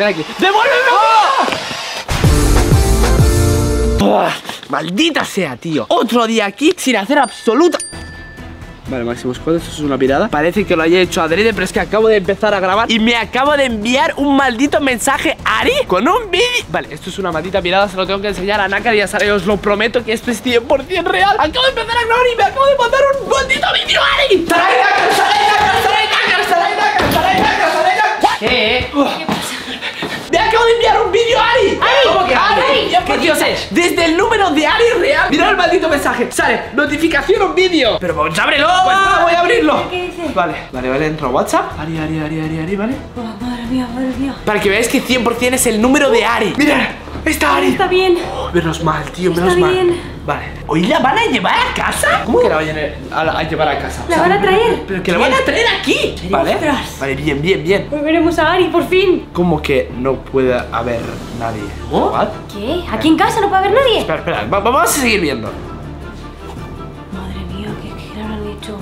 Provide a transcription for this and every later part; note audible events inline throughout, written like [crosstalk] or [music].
ven aquí. Maldita sea, tío. Otro día aquí sin hacer absoluta. Vale, Máximo Squad, esto es una pirada Parece que lo haya hecho adrede, pero es que acabo de empezar a grabar Y me acabo de enviar un maldito mensaje a Ari Con un vídeo Vale, esto es una maldita pirada, se lo tengo que enseñar a Naka Y a Sara, os lo prometo que esto es 100% real Acabo de empezar a grabar y me acabo de mandar un maldito vídeo a Ari Sarai Naka, Sarai Naka, Sarai Naka, Sarai Naka, Sarai Naka, Sarai Naka ¿Qué? Acabo de enviar un vídeo a Ari. Ari, ¿Cómo que Ari? Ari, ¿Qué dios es? Desde el número de Ari real. Mira el maldito mensaje. Sale, notificación un vídeo. Pero pues ábrelo. Pues va, voy a abrirlo. ¿Qué dice? Vale, vale, vale, entro a WhatsApp. Ari, Ari, Ari, Ari, Ari, vale Oh, madre mía, madre mía. Para que veáis que 100% es el número de Ari. Mira, está Ari Está bien. Oh, Menos mal, tío, Está menos mal bien. Vale, ¿hoy la van a llevar a casa? ¿Cómo que la van a, a- a llevar a casa? ¿La van a traer? Pero que la van a traer aquí Vale, Ostras. vale, bien, bien, bien Hoy veremos a Ari, por fin. ¿Cómo que no puede haber nadie? ¿What? ¿Qué? ¿Aquí en casa no puede haber nadie? Espera, espera, va- vamos a seguir viendo. Madre mía, ¿qué, qué le habrán hecho?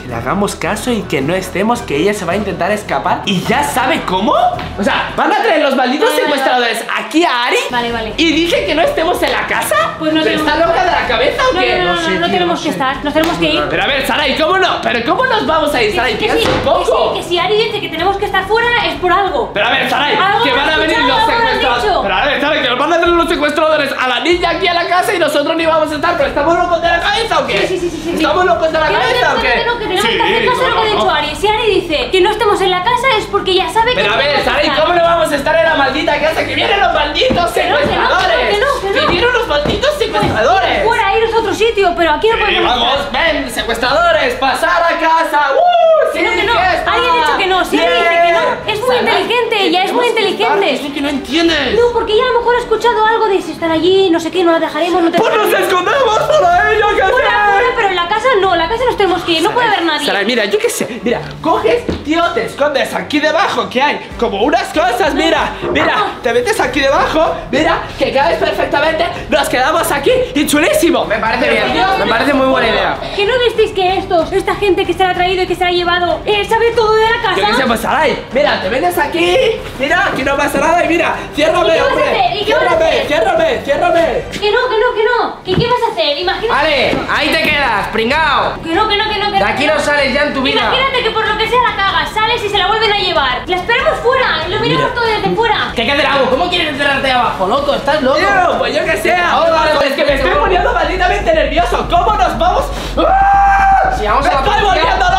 Que le hagamos caso y que no estemos, que ella se va a intentar escapar. ¿Y ya sabe cómo? O sea, van a traer los malditos Vale, vale, secuestradores aquí a Ari. Vale, vale. Y dicen que no estemos en la casa. Pues no ¿Pero tenemos- ¿Está loca de la cabeza o No, qué? no, no, no, sé, no tío, tenemos que estar, nos tenemos que ir. Pero a ver, Sarai, ¿cómo no? ¿Pero cómo nos vamos a ir, Sarai? Que sí, Piensa un que poco. sí, que si Ari dice que tenemos que estar fuera es por algo. Pero a ver, Sarai, Algo que van a venir los secuestradores. Pero a ver, Sarai, que nos van a traer los secuestradores a la niña aquí a la casa y nosotros ni vamos a estar. ¿Pero estamos locos de la cabeza o qué? Sí, sí, sí, sí, sí. ¿Estamos locos de la Que cabeza que no, o qué? que no, que tenemos que hacer caso a lo que ha dicho. Ari. Si Ari dice que no estemos en la casa es porque ya sabe que Pero a ver, tenemos estar. ¿cómo no vamos a estar en la maldita casa? ¡Que vienen los malditos secuestradores! que no, que no, que no. vinieron los malditos secuestradores! Fuera, iros a otro sitio, pero aquí no Sí, podemos vamos, ven, secuestradores, pasar a casa. ¡Uh! Que no, sí, que no. Alguien ha dicho que no. Si alguien dice que no, es muy inteligente, ella es muy inteligente. Es que no entiendes. No, porque ella a lo mejor ha escuchado algo de si están allí, no sé qué, no la dejaremos, no te ¡Pues nos escondemos para ello, que Fuera, fuera, sé! pero en la casa no, la casa nos tenemos que ir, no puede haber nadie. Sarai, mira, yo qué sé, mira, coges, tío, te escondes aquí debajo, que hay como unas cosas, mira, mira, te metes aquí debajo, mira, que caes perfectamente, nos quedamos aquí y chulísimo. Me parece bien, tío, me parece muy buena idea. ¿Que no visteis que estos, esta gente que se la ha traído y que se la ha llevado, eh, sabe todo de la Yo qué sé, casa? pues Sarai, mira, te metes aquí, mira, aquí no pasa nada y mira, ciérrame, ¿Y hombre, ciérrame, ciérrame. Que no, que no, que no. ¿Que qué vas a hacer? Imagínate. Vale, ahí te quedas, Que no, que no, que no, que De no. aquí no sales ya en tu vida. Imagínate que por lo que sea la cagas, sales y se la vuelven a llevar. La esperamos fuera, lo miramos todo desde fuera. ¿Qué hay que hacer algo? ¿Cómo quieres encerrarte abajo, loco? ¿Estás loco? Tío, pues yo que sé, Ahora, es pues, que me estoy poniendo malditamente nervioso. ¿Cómo nos vamos? ¡Ah! Si vamos ¡Me a la estoy policía. volviendo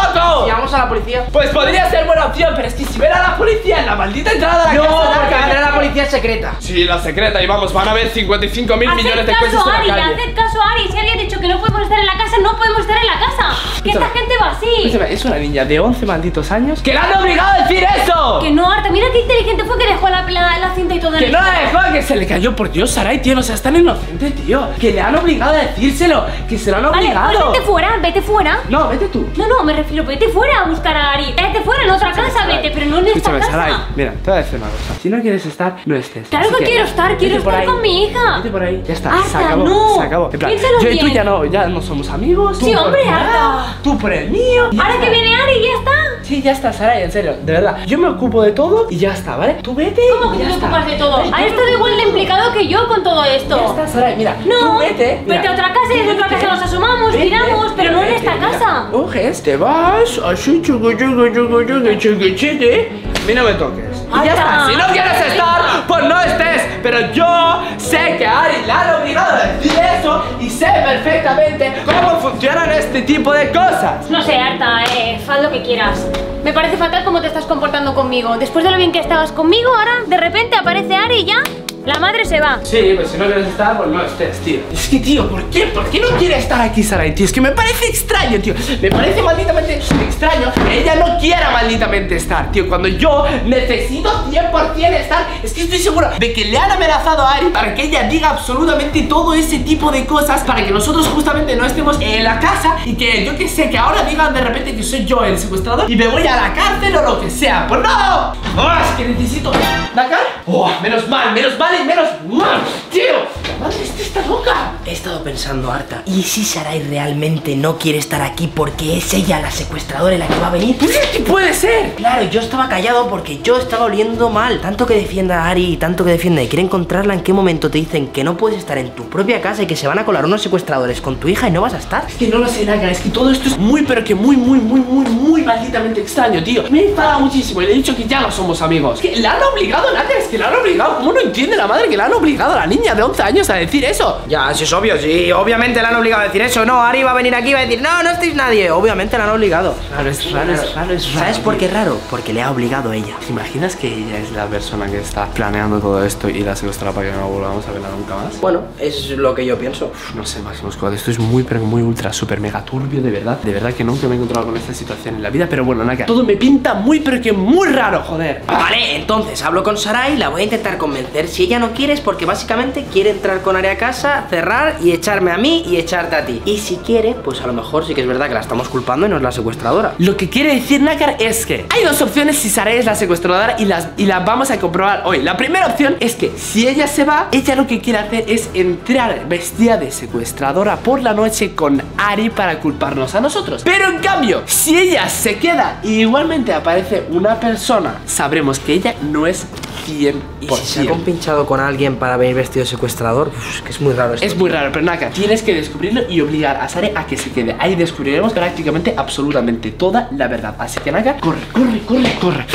vamos a la policía. Pues podría ser buena opción, pero es que si ven a la policía en la maldita entrada de la No, casa porque larga- vendrá la policía secreta. Sí, la secreta, y vamos, van a haber 55 mil millones Haced de caso cosas a en Ari, la calle. haced caso a Ari. Si alguien ha dicho que no podemos estar en la casa, no podemos estar en la casa. Que esta gente así. Escúchame, Es una niña de 11 malditos años que la han obligado a decir eso. Que no, Arta, mira qué inteligente fue que dejó la, la, la cinta y todo Que el no la dejó, que se le cayó por Dios, Sarai, tío, no seas tan inocente, tío. Que le han obligado a decírselo, que se lo han Vale, pues obligado. vete fuera, vete fuera. No, vete tú. No, no, me refiero, vete fuera a buscar a Ari. Vete fuera en otra casa, Sarai, vete, pero no en esta Escúchame, casa. Sarai, mira, te voy a decir una cosa. Si no quieres estar, no estés. Claro que quiero estar, quiero estar ahí. con mi hija. Vete por ahí, ya está, se Arta, acabó, no. se acabó. En plan, yo y tú bien. ya no, ya no somos amigos. Sí, hombre, Arta. Tú por el mío. Ahora está. que viene Ari, ya está. Sí, ya está, Sarai, en serio, de verdad. Yo me ocupo de todo y ya está, ¿vale? Tú vete. ¿Cómo que tú te está. ocupas de todo? Has yo estado igual de implicado que yo con todo esto. Ya está, Sarai, mira. No, tú vete. mira. vete a otra casa y en otra casa nos asomamos, Vete, tiramos, pero no en esta casa. Coges, te vas, así, chucu, chucu, chucu, chucu, chucu, chiqui. Mí no me toques. Y ya está. Si no quieres estar, pues no estés. Pero yo sé que a Ari la han obligado a decir eso y sé perfectamente cómo funcionan este tipo de cosas. No sé, Arta, eh, haz lo que quieras. Me parece fatal cómo te estás comportando conmigo. Después de lo bien que estabas conmigo, ahora de repente aparece Ari y ya la madre se va. Sí, pues si no quieres estar, pues no estés, tío. Es que, tío, ¿por qué? ¿Por qué no quiere estar aquí, Sarai, tío? Es que me parece extraño, tío. Me parece malditamente extraño que ella no quiera malditamente estar, tío. Cuando yo necesito 100% estar, es que estoy seguro de que le han amenazado a Ari para que ella diga absolutamente todo ese tipo de cosas para que nosotros justamente no estemos en la casa y que yo que sé, que ahora digan de repente que soy yo el secuestrador y me voy a la cárcel o lo que sea. ¡Pues no! ¡Oh, que necesito. ¿Nakar? Oh, menos mal, menos mal menos mal. Tío, madre esta está loca. He estado pensando, Arta, ¿y si Sarai realmente no quiere estar aquí porque es ella la secuestradora la que va a venir? Pues es que puede ser. Claro, yo estaba callado porque yo estaba oliendo mal. Tanto que defienda a Ari y tanto que defienda y quiere encontrarla, ¿en qué momento te dicen que no puedes estar en tu propia casa y que se van a colar unos secuestradores con tu hija y no vas a estar? Es que no lo sé, Nakar, es que todo esto es muy, pero que muy, muy, muy, muy, muy malditamente extraño, tío. Me enfada muchísimo y le he dicho que ya no somos amigos. Que la han obligado, Nakar, es que la han obligado. ¿Cómo no entiende la madre que la han obligado a la niña de 11 años a decir eso? Ya, sí es obvio, sí, obviamente la han obligado a decir eso. No, Ari va a venir aquí y va a decir, no, no estáis nadie. Obviamente la han obligado. Raro, es raro, es raro, es raro. ¿Sabes por qué es raro? Porque le ha obligado ella. ¿Te imaginas que ella es la persona que está planeando todo esto y la secuestra para que no volvamos a verla nunca más? Bueno, es lo que yo pienso. Uf, no sé, Máximo Squad, esto es muy, pero muy ultra, super mega turbio, de verdad. De verdad que nunca me he encontrado con esta situación en la vida, pero bueno, Naka, todo me pinta muy, pero que muy raro, joder. Vale, entonces hablo con Sarai, la voy a intentar convencer. Si ella no quiere es porque básicamente quiere entrar con Ari a casa, cerrar y echarme a mí y echarte a ti. Y si quiere, pues a lo mejor sí que es verdad que la estamos culpando y no es la secuestradora. Lo que quiere decir Nakar es que hay dos opciones si Sarai es la secuestradora y las, y las vamos a comprobar hoy. La primera opción es que si ella se va, ella lo que quiere hacer es entrar vestida de secuestradora por la noche con Ari para culparnos a nosotros. Pero en cambio, si ella se queda y igualmente aparece una persona, sabremos que ella no es 100%. Y si se ha compinchado con alguien para venir vestido de secuestrador, uf, es que es muy raro esto. Es muy raro, pero Naka, tienes que descubrirlo y obligar a Sare a que se quede. Ahí descubriremos prácticamente absolutamente toda la verdad. Así que Naka, corre, corre, corre, corre.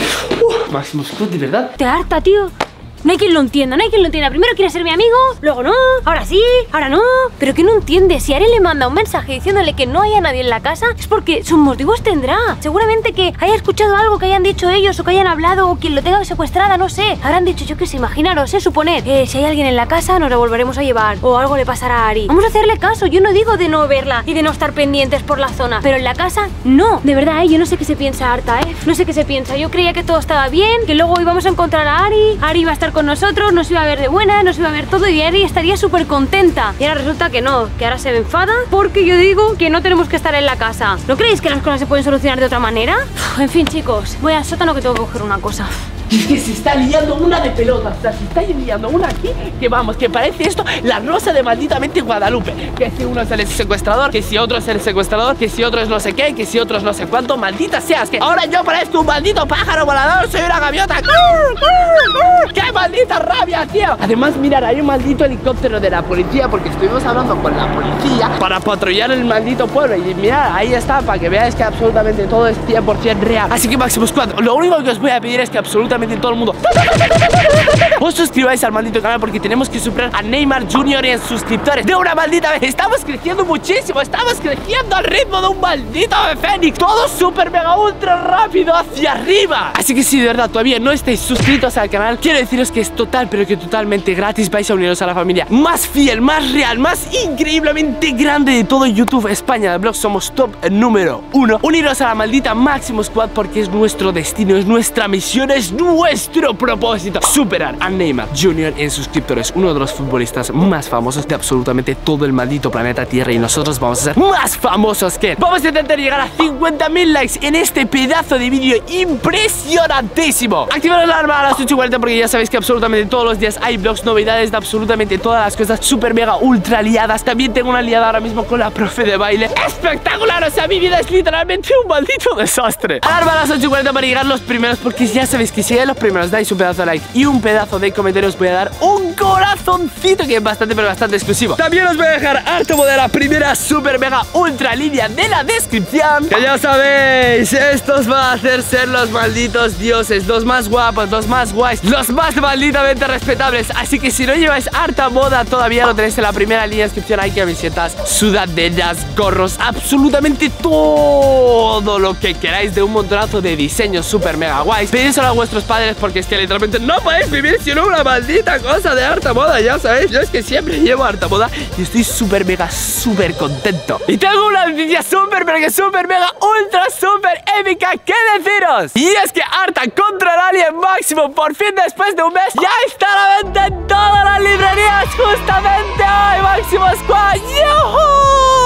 Uh, Máximo Squad, de verdad. Te harta, tío. No hay quien lo entienda, no hay quien lo entienda. Primero quiere ser mi amigo, luego no, ahora sí, ahora no. Pero que no entiende, si Ari le manda un mensaje diciéndole que no haya nadie en la casa, es porque sus motivos tendrá. Seguramente que haya escuchado algo que hayan dicho ellos o que hayan hablado o quien lo tenga secuestrada, no sé. Habrán dicho, yo qué sé, imaginaros, ¿eh? Suponer, eh, si hay alguien en la casa nos la volveremos a llevar o algo le pasará a Ari. Vamos a hacerle caso, yo no digo de no verla y de no estar pendientes por la zona, pero en la casa no. De verdad, ¿eh? yo no sé qué se piensa Arta, ¿eh? No sé qué se piensa. Yo creía que todo estaba bien, que luego íbamos a encontrar a Ari, Ari iba a estar con nosotros, nos iba a ver de buena, nos iba a ver todo y Ari estaría súper contenta. Y ahora resulta que no, que ahora se enfada porque yo digo que no tenemos que estar en la casa. ¿No creéis que las cosas se pueden solucionar de otra manera? En fin, chicos, voy al sótano que tengo que coger una cosa. Es que se está liando una de pelotas, o sea, se está liando una aquí que vamos, que parece esto la rosa de malditamente Guadalupe. Que si uno es el secuestrador, que si otro es el secuestrador, que si otro es no sé qué, que si otro es no sé cuánto, maldita seas, que ahora yo parezco un maldito pájaro volador, soy una gaviota. ¡Qué maldita rabia, tío! Además, mirar, hay un maldito helicóptero de la policía porque estuvimos hablando con la policía para patrullar el maldito pueblo. Y mirad, ahí está, para que veáis que absolutamente todo es 100% real. Así que, Máximo Squad, lo único que os voy a pedir es que absolutamente todo el mundo [laughs] os suscribáis al maldito canal porque tenemos que superar a Neymar Jr. en suscriptores de una maldita vez. Estamos creciendo muchísimo, estamos creciendo al ritmo de un maldito fénix. Todo súper mega ultra rápido hacia arriba. Así que si de verdad todavía no estáis suscritos al canal, quiero deciros que es total, pero que totalmente gratis. Vais a uniros a la familia más fiel, más real, más increíblemente grande de todo YouTube España de Vlogs. Somos top número uno. Uniros a la maldita Máximo Squad porque es nuestro destino, es nuestra misión, es nuestro propósito. Superar a Neymar Jr. en suscriptores, uno de los futbolistas más famosos de absolutamente todo el maldito planeta Tierra. Y nosotros vamos a ser más famosos que él. Vamos a intentar llegar a 50.000 likes en este pedazo de vídeo impresionantísimo. Activar la alarma a las 8.40 porque ya sabéis que absolutamente todos los días hay vlogs, novedades de absolutamente todas las cosas super mega ultra liadas. También tengo una liada ahora mismo con la profe de baile. ¡Espectacular! O sea, mi vida es literalmente un maldito desastre. Alarma a las 8.40 para llegar los primeros porque ya sabéis que si hay los primeros dais un pedazo de like y un pedazo de comentario os voy a dar un corazoncito que es bastante pero bastante exclusivo. También os voy a dejar harto de la primera super mega ultra línea de la descripción. Que ya sabéis, estos van a hacer ser los malditos dioses, los más guapos, los más guays, los más malditamente respetables. Así que si no lleváis harta moda todavía lo tenéis en la primera línea de descripción. Hay camisetas, sudaderas, gorros, absolutamente todo lo que queráis de un montonazo de diseños super mega guays. Pedíselo a vuestros padres porque es que literalmente no podéis vivir sin una maldita cosa de harta moda, ya sabéis. Yo es que siempre llevo harta moda y estoy súper mega súper contento. Y tengo una noticia súper que súper mega ultra súper épica que deciros. Y es que Harta contra el Alien Máximo por fin después de un mes ya está la venta en todas las librerías justamente hoy Máximo Squad. ¡Yuhu!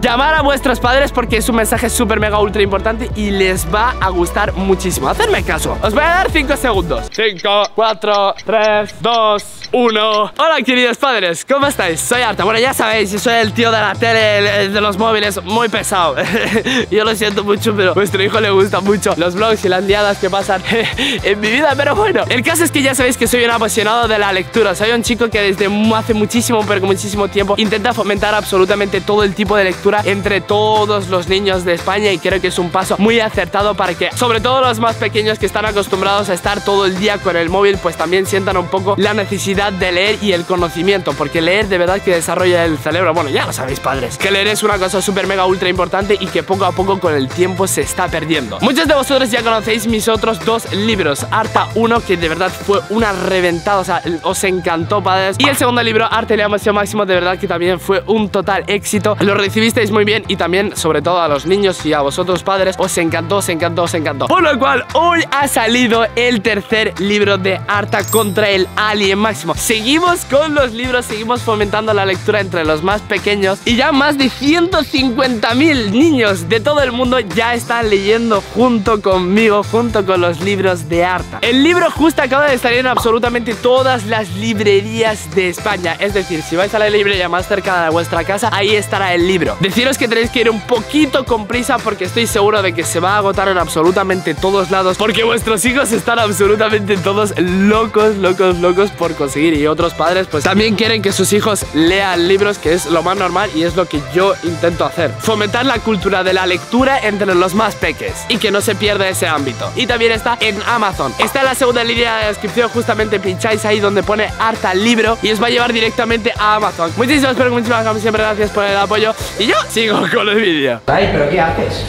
Llamar a vuestros padres porque es un mensaje súper mega ultra importante y les va a gustar muchísimo. Hacerme caso. Os voy a dar 5 segundos. 5, 4, 3, 2, 1. Hola, queridos padres. ¿Cómo estáis? Soy Arta. Bueno, ya sabéis, yo soy el tío de la tele, el- el de los móviles, muy pesado. [laughs] yo lo siento mucho, pero a vuestro hijo le gusta mucho los vlogs y las liadas que pasan [laughs] en mi vida. Pero bueno, el caso es que ya sabéis que soy un apasionado de la lectura. Soy un chico que desde hace muchísimo, pero muchísimo tiempo intenta fomentar absolutamente todo el tipo de entre todos los niños de España y creo que es un paso muy acertado para que, sobre todo los más pequeños que están acostumbrados a estar todo el día con el móvil, pues también sientan un poco la necesidad de leer y el conocimiento, porque leer de verdad que desarrolla el cerebro. Bueno, ya lo sabéis, padres, que leer es una cosa súper mega ultra importante y que poco a poco con el tiempo se está perdiendo. Muchos de vosotros ya conocéis mis otros dos libros, Arta 1, que de verdad fue una reventada, o sea, os encantó, padres, y el segundo libro, Arte y máximo, de verdad que también fue un total éxito. Lo recibisteis muy bien y también, sobre todo a los niños y a vosotros padres, os encantó, os encantó, os encantó. Por lo cual, hoy ha salido el tercer libro de Arta contra el Alien Máximo. Seguimos con los libros, seguimos fomentando la lectura entre los más pequeños y ya más de 150 mil niños de todo el mundo ya están leyendo junto conmigo, junto con los libros de Arta. El libro justo acaba de salir en absolutamente todas las librerías de España. Es decir, si vais a la librería más cercana de vuestra casa, ahí estará el libro. Deciros que tenéis que ir un poquito con prisa porque estoy seguro de que se va a agotar en absolutamente todos lados. Porque vuestros hijos están absolutamente todos locos, locos, locos por conseguir. Y otros padres, pues también quieren que sus hijos lean libros, que es lo más normal y es lo que yo intento hacer. Fomentar la cultura de la lectura entre los más peques y que no se pierda ese ámbito. Y también está en Amazon. Está en la segunda línea de descripción, justamente pincháis ahí donde pone harta libro y os va a llevar directamente a Amazon. Muchísimas, pero muchísimas como siempre, gracias por el apoyo. Y yo sigo con el vídeo. Ay, pero ¿qué haces?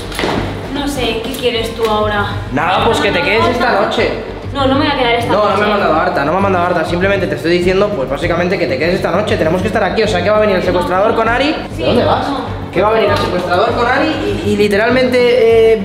No sé, ¿qué quieres tú ahora? Nada, pues que te quedes esta noche. No, no me voy a quedar esta No, noche. no me ha mandado harta, no me ha mandado harta. Simplemente te estoy diciendo, pues básicamente que te quedes esta noche. Tenemos que estar aquí. O sea, que va a venir el secuestrador con Ari. Sí, ¿De dónde no, vas? no. Que va a venir el secuestrador con Ari y, y literalmente eh,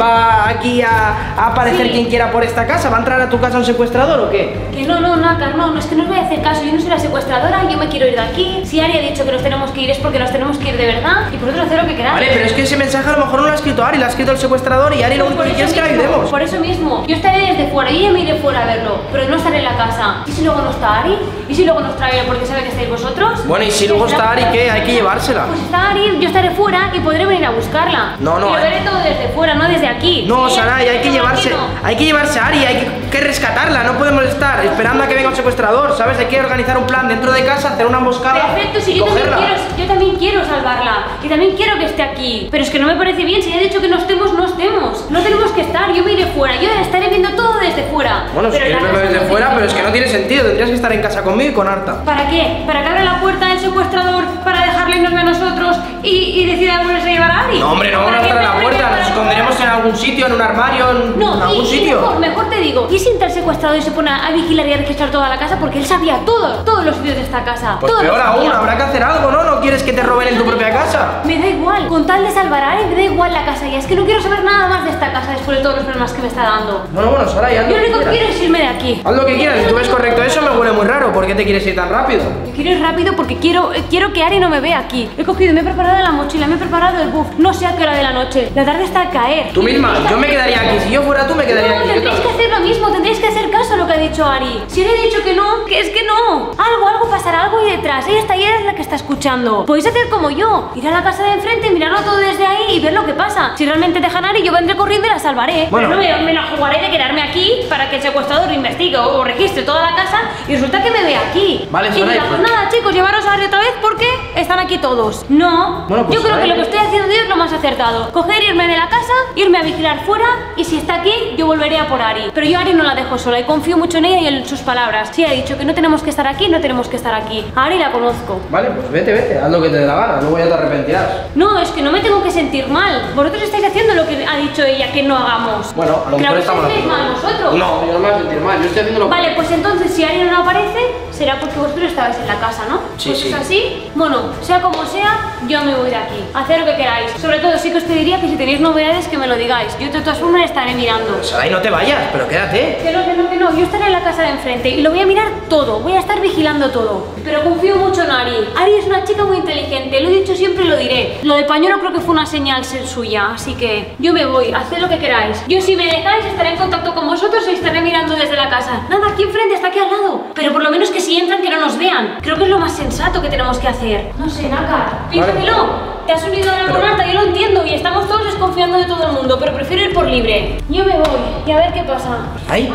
va aquí a, a aparecer Sí. quien quiera por esta casa. ¿Va a entrar a tu casa un secuestrador o qué? Que no, no, Nácar, no, no, es que no os voy a hacer caso. Yo no soy la secuestradora, yo me quiero ir de aquí. Si Ari ha dicho que nos tenemos que ir es porque nos tenemos que ir de verdad y vosotros hacer lo que queráis. Vale, pero es que ese mensaje a lo mejor no lo ha escrito Ari, lo ha escrito el secuestrador y Ari lo Pues único por que quiere es que la ayudemos. Por eso mismo, yo estaré desde fuera, yo ya me iré fuera a verlo, pero no estaré en la casa. ¿Y si luego no está Ari? ¿Y si luego nos trae porque sabe que estáis vosotros? Bueno, y si luego está Ari, ¿qué? Hay que llevársela. Pues está Ari, yo estaré fuera y podré venir a buscarla. No, no, Y lo veré todo desde fuera, no desde aquí. No, Sí, Saray, hay que llevarse, no. hay que llevarse a Ari, hay que, que rescatarla, no podemos estar esperando a que venga un secuestrador, ¿sabes? Hay que organizar un plan dentro de casa, hacer una emboscada Perfecto, si y yo también, quiero, yo también quiero salvarla y también quiero que esté aquí. Pero es que no me parece bien, si ya he dicho que no estemos, no estemos. No tenemos que estar, yo me iré fuera, yo estaré viendo todo desde fuera. Bueno, si Pero en quieres verlo desde fuera, pero es que no tiene sentido, tendrías que estar en casa conmigo y con Arta. ¿Para qué? ¿Para que abra la puerta secuestrador para dejarle irnos a nosotros y, y decida volverse a llevar a Ari? No, hombre, no vamos ¿Para a qué? estar en la puerta, ¿Para nos esconderemos en algún sitio, en un armario, en, No, en algún y- y sitio. mejor, mejor te digo, ¿y si entra el secuestrador y se pone a vigilar y a registrar toda la casa? Porque él sabía todo, todos los sitios de esta casa. Pues todos peor aún, habrá que hacer algo, ¿no? ¿No quieres que te roben en tu propia casa? Me da igual, con tal de salvar a Ari, me da igual la casa ya. Es que no quiero saber nada más de esta casa después de todos los problemas que me está dando. Bueno, bueno, Sara, haz Yo lo único que quiero es irme de aquí. Haz lo que quieras, si tú ves correcto eso me huele muy raro, ¿por qué te quieres ir tan rápido? Yo quiero ir rápido porque quiero, quiero que Ari no me vea aquí. He cogido, me he preparado la mochila, me he preparado el buff. No sé a qué hora de la noche. La tarde está a caer. Tú misma, yo me quedaría aquí, si yo fuera tú me quedaría No, aquí. tendréis que hacer lo mismo, tendréis que hacer caso a lo que ha dicho Ari. Si le he dicho que no, que es que no. Algo, algo pasará, algo ahí detrás. Ella está ahí, ella es la que está escuchando. Podéis hacer como yo, ir a la casa de enfrente, mirarlo todo desde ahí y ver lo que pasa. Si realmente dejan a Ari, yo vendré corriendo y la salvaré. Bueno. Pero no me, me la jugaré de quedarme aquí para que el secuestrador investigue o, registre toda la casa y resulta que me ve aquí. Vale, y pues pues- nada, chicos, llevaros a Ari otra vez porque están aquí todos. No, Bueno, pues yo creo que lo que estoy haciendo yo es lo más acertado. Coger, irme de la casa, irme a vigilar fuera y si está aquí, yo volveré a por Ari. Pero yo a Ari no la dejo sola y confío mucho en ella y en sus palabras. Si ha dicho que no tenemos que estar aquí, no tenemos que estar aquí. A Ari la conozco. Vale, pues vete, vete, haz lo que te dé la gana, luego ya te arrepentirás. No, es que no me tengo que sentir mal. Vosotros estáis haciendo lo que ha dicho ella que no hagamos. Bueno, a lo Que mejor os estamos mal vosotros. No, yo no me voy a sentir mal, yo estoy haciendo lo que... Vale, pues entonces si Ari no aparece, será porque vosotros estabais en la casa, ¿no? Sí, pues sí. Es así. Bueno, sea como sea, yo me voy de aquí. Haced lo que queráis. Sobre todo sí que os pediría que si tenéis novedades que me lo digáis. Yo de todas formas estaré mirando. Saray, no te vayas, pero quédate. Que no, que no, que no. no, yo estaré en la casa de enfrente y lo voy a mirar todo, voy a estar vigilando todo. Pero confío mucho en Ari. Ari es una chica muy inteligente, lo he dicho siempre y lo diré. Lo del pañuelo creo que fue una señal ser suya, así que yo me voy, haced lo que queráis. Yo si me dejáis estaré en contacto con vosotros y estaré mirando desde la casa. Nada, aquí enfrente, está aquí al lado. Pero por lo menos que si entran que no nos vean. Creo que es lo más sensato que tenemos que hacer. No sé, Naka, piénsatelo. Te has unido a la monarca, yo lo entiendo y estamos todos desconfiando de todo el mundo, pero prefiero ir por libre. Yo me voy y a ver qué pasa. Ay.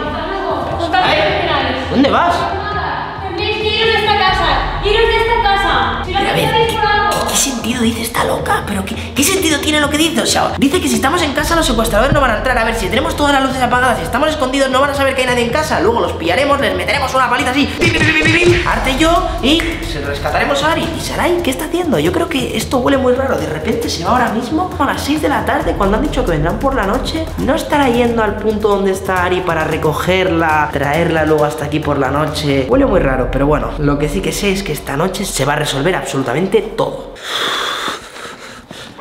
queráis. ¿Dónde vas? Tendréis que iros de esta casa. Iros de esta casa. Si pensáis por algo. ¿Qué sentido dice esta loca? ¿Pero qué, qué sentido tiene lo que dice? O sea, dice que si estamos en casa los secuestradores no van a entrar. A ver, si tenemos todas las luces apagadas y estamos escondidos no van a saber que hay nadie en casa. Luego los pillaremos, les meteremos una paliza así. Arte y yo y se rescataremos a Ari. ¿Y Sarai qué está haciendo? Yo creo que esto huele muy raro. De repente se va ahora mismo a las 6 de la tarde cuando han dicho que vendrán por la noche. ¿No estará yendo al punto donde está Ari para recogerla, traerla luego hasta aquí por la noche? Huele muy raro, pero bueno, lo que sí que sé es que esta noche se va a resolver absolutamente todo.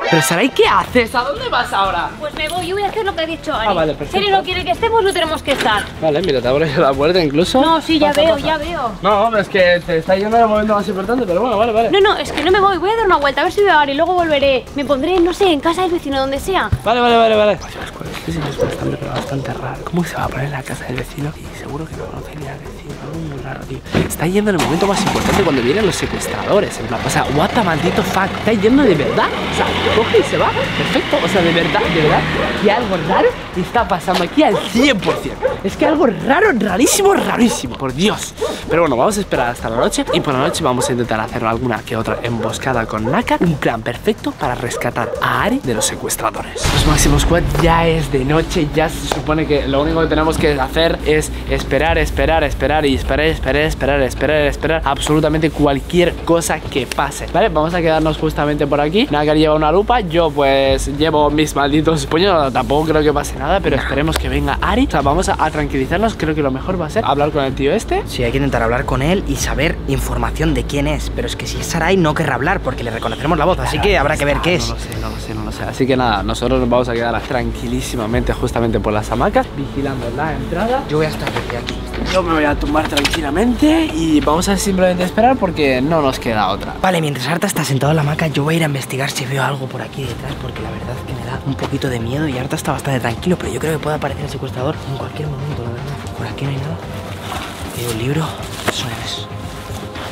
Pero Sarai, ¿qué haces? ¿A dónde vas ahora? Pues me voy, yo voy a hacer lo que ha dicho Ari. Ah, vale, perfecto. Si no quiere que estemos, no tenemos que estar. Vale, mira, te abro yo la puerta incluso. No, sí, ya Pasa, veo, pasa. ya veo. No, hombre, es que te está yendo en el momento más importante, pero bueno, vale, vale. No, no, es que no me voy, voy a dar una vuelta a ver si veo a Ari, luego volveré. Me pondré, no sé, en casa del vecino, donde sea. Vale, vale, vale, vale. Pascual, es que sí que es bastante, pero bastante raro. ¿Cómo se va a poner en la casa del vecino? Y seguro que no conoce ni al vecino. Está yendo en el momento más importante cuando vienen los secuestradores. En plan, o sea, what the maldito fuck. Está yendo de verdad. O sea, coge y se va. Perfecto. O sea, de verdad, de verdad. Que algo raro está pasando aquí al 100%. Es que algo raro, rarísimo, rarísimo. Por Dios. Pero bueno, vamos a esperar hasta la noche. Y por la noche vamos a intentar hacer alguna que otra emboscada con Naka. Un plan perfecto para rescatar a Ari de los secuestradores. Los máximos squad ya es de noche. Ya se supone que lo único que tenemos que hacer es esperar, esperar, esperar y esperar, esperar, esperar, esperar, esperar. Absolutamente cualquier cosa que pase. Vale, vamos a quedarnos justamente por aquí. Naka lleva una lupa. Yo pues llevo mis malditos puños. Tampoco creo que pase nada, pero esperemos que venga Ari. O sea, vamos a, a tranquilizarnos. Creo que lo mejor va a ser hablar con el tío este. Sí, hay que intentar hablar con él y saber información de quién es. Pero es que si es Sarai no querrá hablar porque le reconoceremos la voz, así que habrá que ver qué es. No lo sé, no lo sé, no lo sé. Así que nada, nosotros nos vamos a quedar tranquilísimamente justamente por las hamacas, vigilando la entrada. Yo voy a estar desde aquí. Yo me voy a tumbar y vamos a simplemente esperar porque no nos queda otra. Vale, mientras Arta está sentado en la hamaca, yo voy a ir a investigar si veo algo por aquí detrás, porque la verdad es que me da un poquito de miedo y Arta está bastante tranquilo, pero yo creo que puede aparecer el secuestrador en cualquier momento, la verdad. Por aquí no hay nada. Veo un libro. Eso es.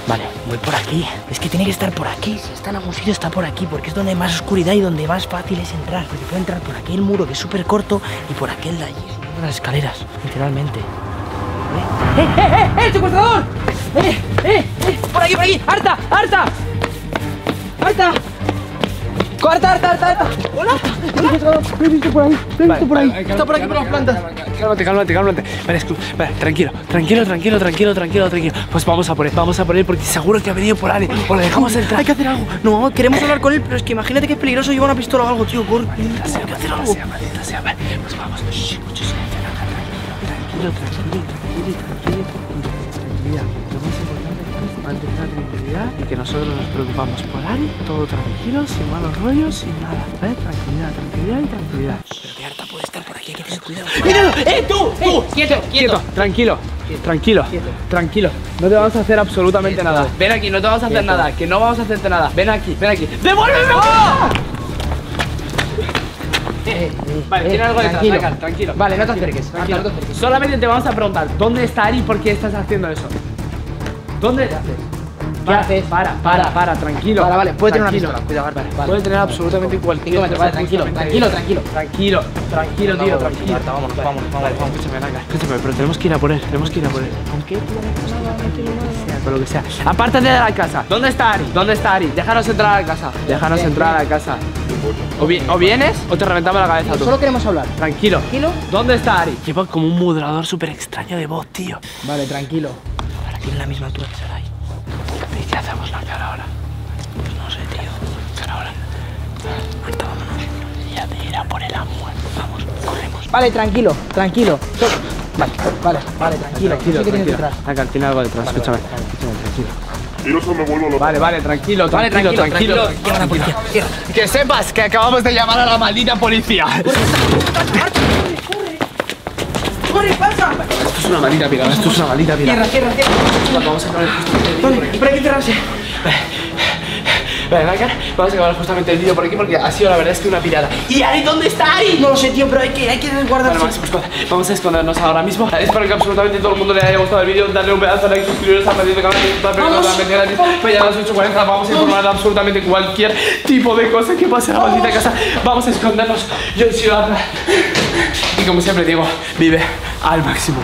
Vale, voy por aquí. Es que tiene que estar por aquí. Si está en algún sitio, está por aquí, porque es donde hay más oscuridad y donde más fácil es entrar. Porque puedo entrar por aquí el muro, que es súper corto, y por aquel de allí, las escaleras, literalmente. ¿Eh? ¡Eh, eh, eh! ¡Eh, secuestrador! ¡Eh, eh, eh! ¡Por aquí, por aquí! ¡Arta! ¡Arta! ¡Arta! ¡Arta, Arta, Arta, Arta! ¡Hola! ¡Lo he visto por ahí! ¡Lo he visto por ahí! ¡Está por aquí por las plantas! Cálmate, cálmate, cálmate. Vale, vale, tranquilo, tranquilo, tranquilo, tranquilo, tranquilo, tranquilo. Pues vamos a por él, vamos a por él porque seguro que ha venido por Ari. O le dejamos entrar. Hay que hacer algo. No, queremos hablar con él, pero es que imagínate que es peligroso llevar una pistola o algo, tío. Corre. Maldita sea, maldita sea, maldita sea. Vale, pues vamos. Shh, mucho silencio, Naka, tranquilo, tranquilo, tranquilo. Tranquilidad. Lo más importante es mantener la tranquilidad y que nosotros nos preocupamos por Ari, todo tranquilo, sin malos rollos, sin nada. ¿Vale? Tranquilidad, tranquilidad y tranquilidad. Pero que Arta puede estar por aquí, hay que tener cuidado. ¡Míralo! ¡Eh, tú! ¡Tú! quieto, Quieto, tranquilo, tranquilo, tranquilo. No te vamos a hacer absolutamente Quieto. nada. Ven aquí, no te vamos a hacer Quieto. nada. Que no vamos a hacerte nada. Ven aquí, ven aquí. ¡Devuélveme! [laughs] Vale, tiene algo detrás, tranquilo. Tranquilo. Vale, no te acerques. Tranquilo. Arta, no te acerques. Solamente te vamos a preguntar ¿Dónde está Ari y por qué estás haciendo eso? ¿Dónde te haces? ¿Qué haces? Para, para, para, tranquilo. Vale, vale, puede tener una pistola. Cuidado, Arta. Vale. Puede tener absolutamente cualquier cosa, vale, tranquilo, tranquilo, tranquilo. Tranquilo, tranquilo, tío, tranquilo. Arta, vámonos, vámonos, vámonos, Vale, vámonos. escúchame, Naka, escúchame, pero tenemos que ir a por él, tenemos que ir a por él. ¿Con qué? sea, con lo que sea. Apártate de la casa. ¿Dónde está Ari? ¿Dónde está Ari? Déjanos entrar a la casa. Déjanos entrar a la casa. O, vi- o vienes o te reventamos la cabeza tú. Solo queremos hablar. Tranquilo. Tranquilo. ¿Dónde está Ari? Lleva como un moderador súper extraño de voz, tío. Vale, tranquilo. Ahora tiene la misma altura que Sarai. ¿Y qué hacemos la cara ahora? Pues no sé, tío. Cara ahora. Arta, vámonos. Ya te irá por el amor. Vamos, corremos. Vale, tranquilo, tranquilo. Vale, vale, vale, tranquilo. Tranquilo, que tienes tranquilo. detrás. Naka, tiene algo detrás, escúchame. Escúchame, tranquilo. Y no se me vuelvo loco. Vale, vale, tranquilo, Vale, tranquilo, tranquilo, tranquilo. tranquilo. Cierra. Que sepas que acabamos de llamar a la maldita policía. ¡Corre, pasa! Esto es una maldita pirada, esto es una maldita pirada. Cierra, cierra, cierra. Vamos a por Vale, por aquí cerrarse. Vale, vamos a acabar justamente el vídeo por aquí porque ha sido la verdad es que una pirada. ¿Y Ari dónde está Ari? No lo sé, tío, pero hay que, hay que resguardarse. Vamos a escondernos ahora mismo. Espero que absolutamente todo el mundo le haya gustado el vídeo. Darle un pedazo de like, suscribiros al canal, canal, disfrutar, pero Vamos. totalmente gratis. Pues ya a las 8.40 vamos a informar de absolutamente cualquier tipo de cosa que pase en la maldita casa. Vamos a escondernos. Yo soy Ciudad. Y como siempre digo, vive al máximo.